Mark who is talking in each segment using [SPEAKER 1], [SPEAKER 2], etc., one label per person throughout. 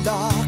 [SPEAKER 1] всегда.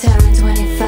[SPEAKER 1] Turn 25.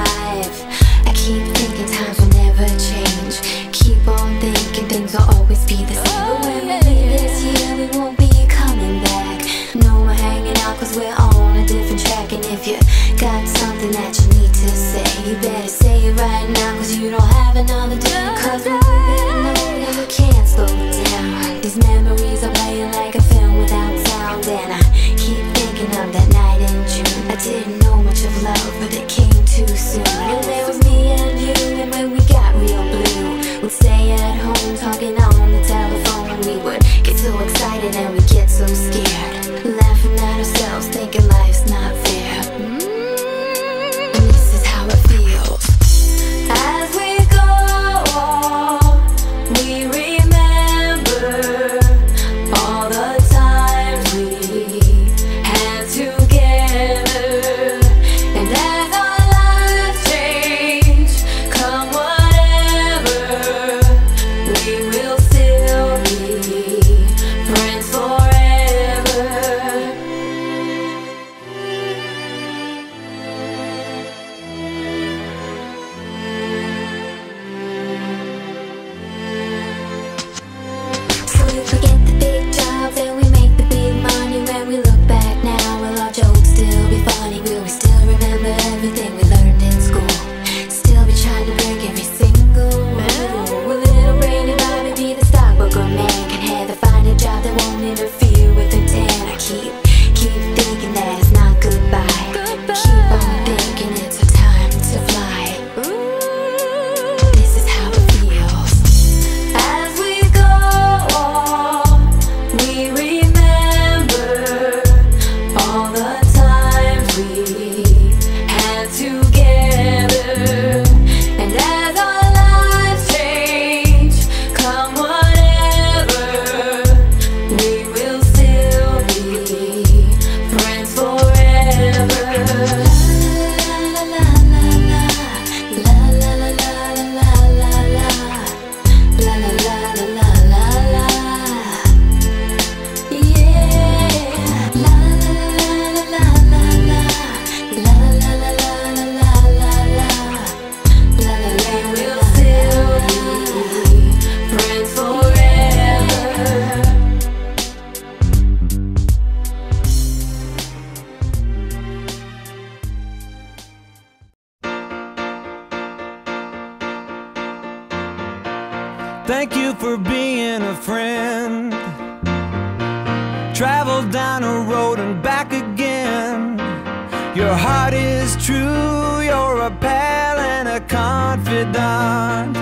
[SPEAKER 2] confidant.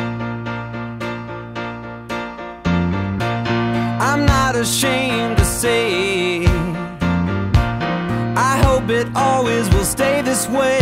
[SPEAKER 2] I'm not ashamed to say, I hope it always will stay this way.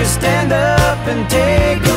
[SPEAKER 2] you stand up and take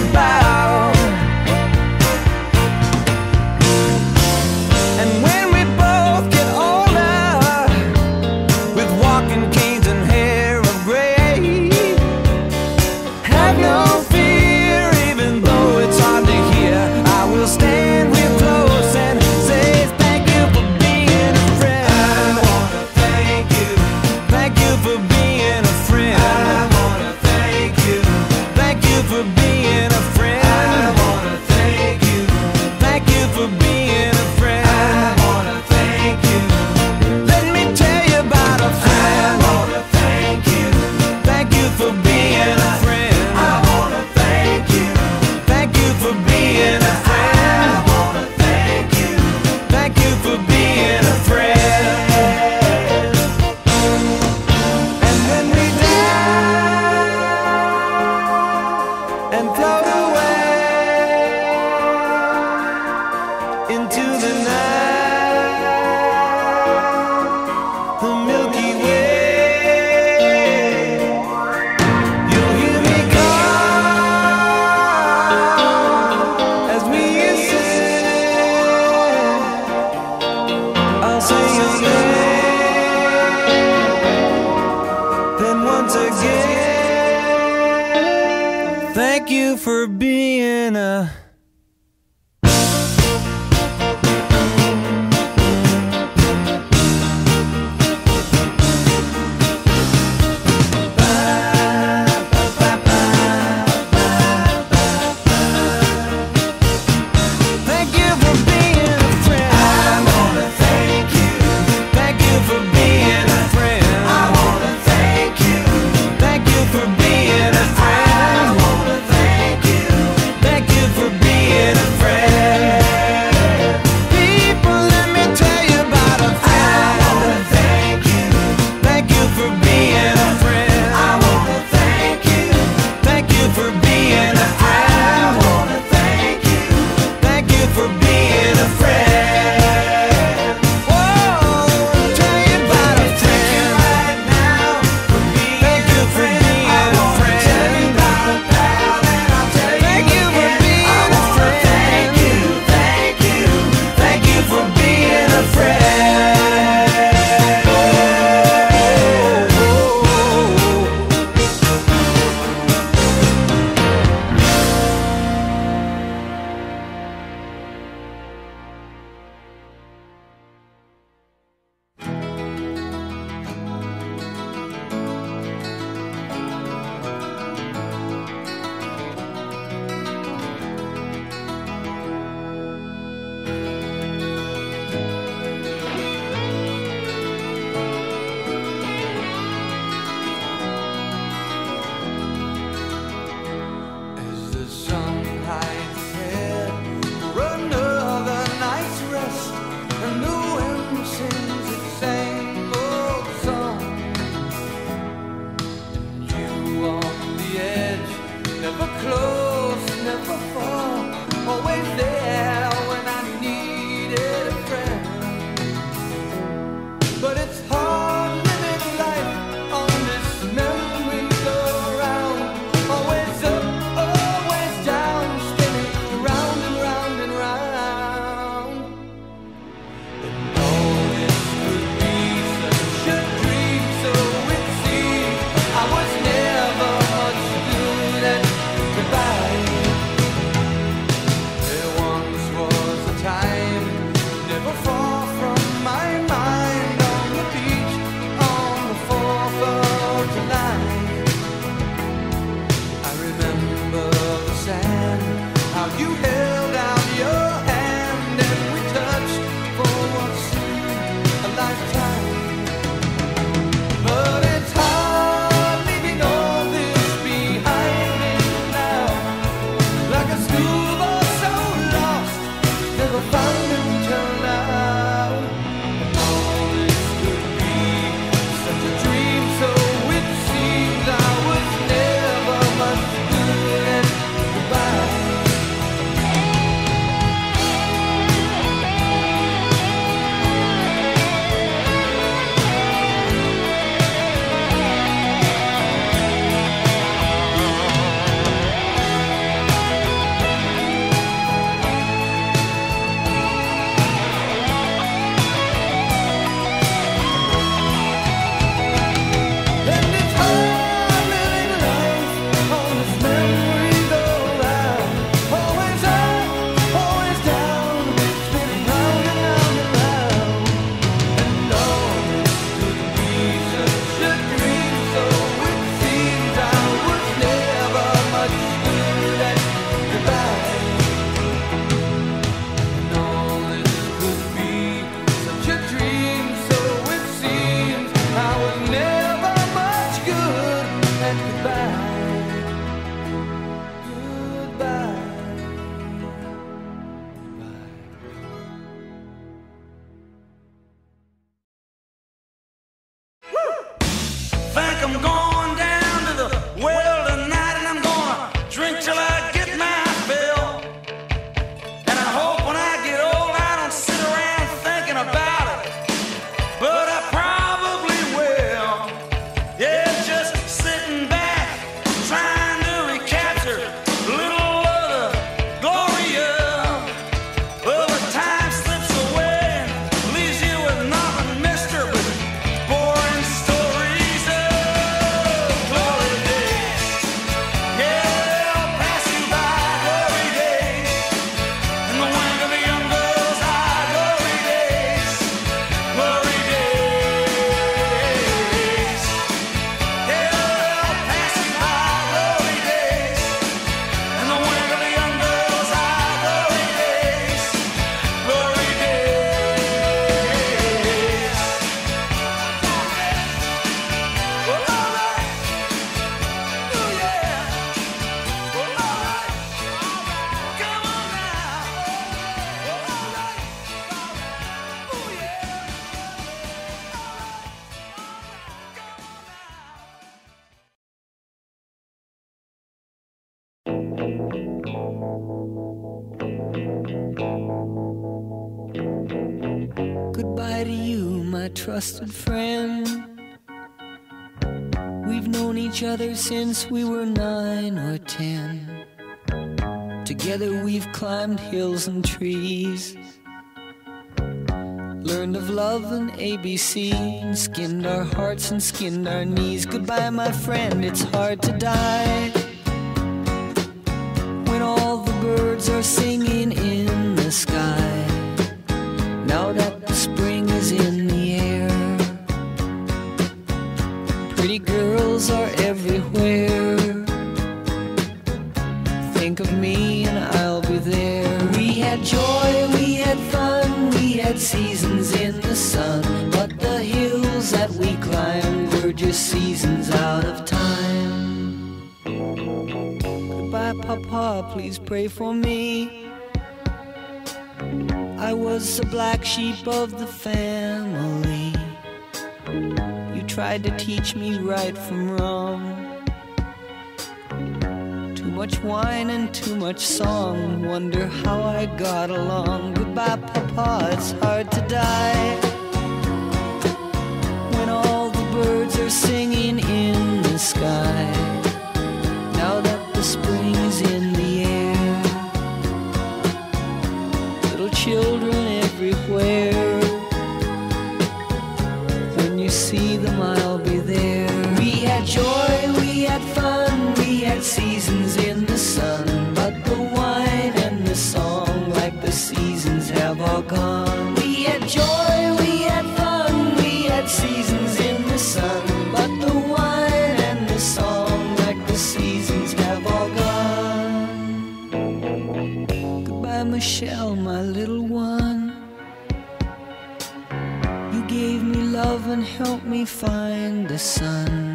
[SPEAKER 3] trusted friend. We've known each other since we were nine or ten. Together we've climbed hills and trees. Learned of love and ABC and skinned our hearts and skinned our knees. Goodbye, my friend, it's hard to die. When all the birds are singing in the sky. Are everywhere. Think of me and I'll be there. We had joy, we had fun, we had seasons in the sun. But the hills that we climbed were just seasons out of time. Goodbye, Papa, please pray for me. I was the black sheep of the family. Tried to teach me right from wrong. Too much wine and too much song. Wonder how I got along. Goodbye, Papa, it's hard to die. When all the birds are singing in the sky. Now that the spring is in had joy, we had fun, we had seasons in the sun. But the wine and the song, like the seasons, have all gone. We had joy, we had fun, we had seasons in the sun. But the wine and the song, like the seasons, have all gone. Goodbye, Michelle, my little one. You gave me love and helped me find the sun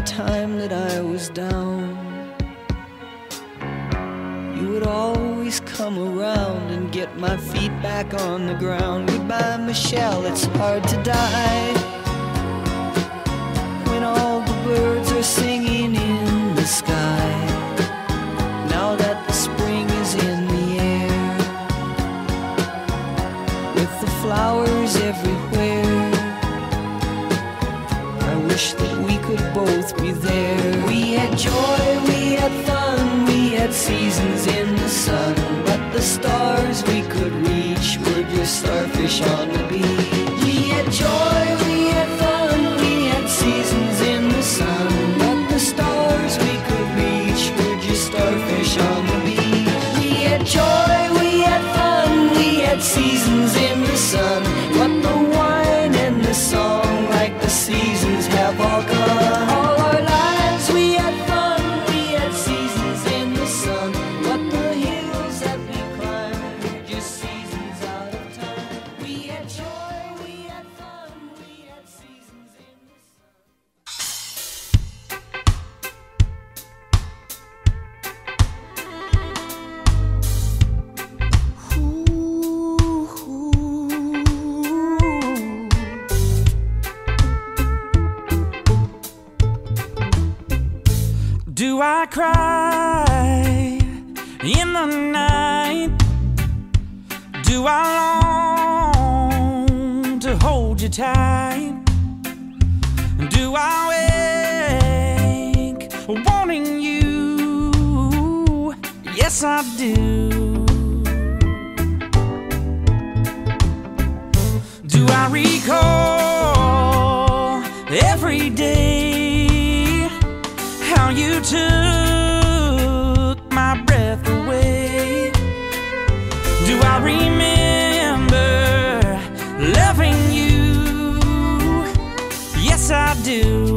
[SPEAKER 3] time that I was down. You would always come around and get my feet back on the ground. Goodbye, Michelle, it's hard to die. When all the birds are singing
[SPEAKER 4] cry in the night? Do I long to hold you tight? Do I wake wanting you? Yes, I do. Do I recall every day how you took? do.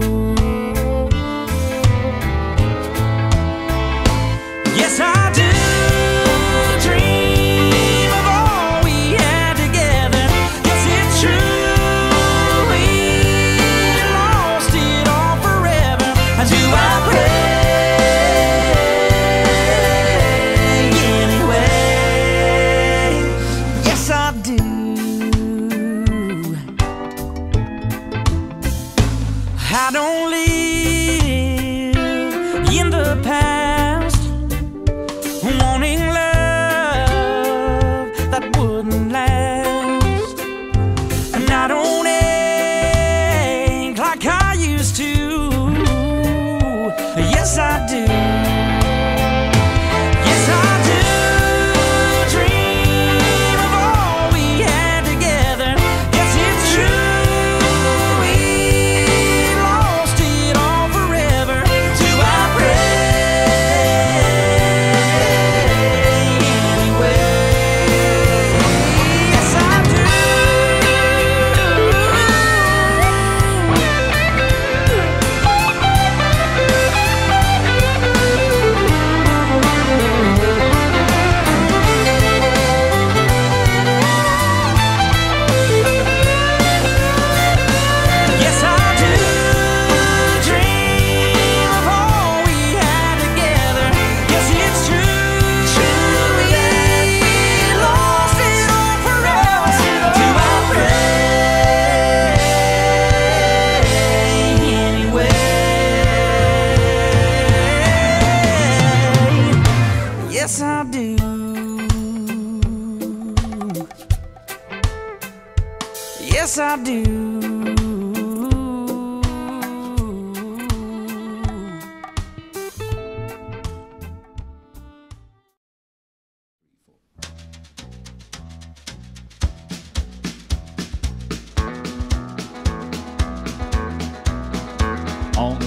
[SPEAKER 4] I don't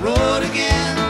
[SPEAKER 5] road again.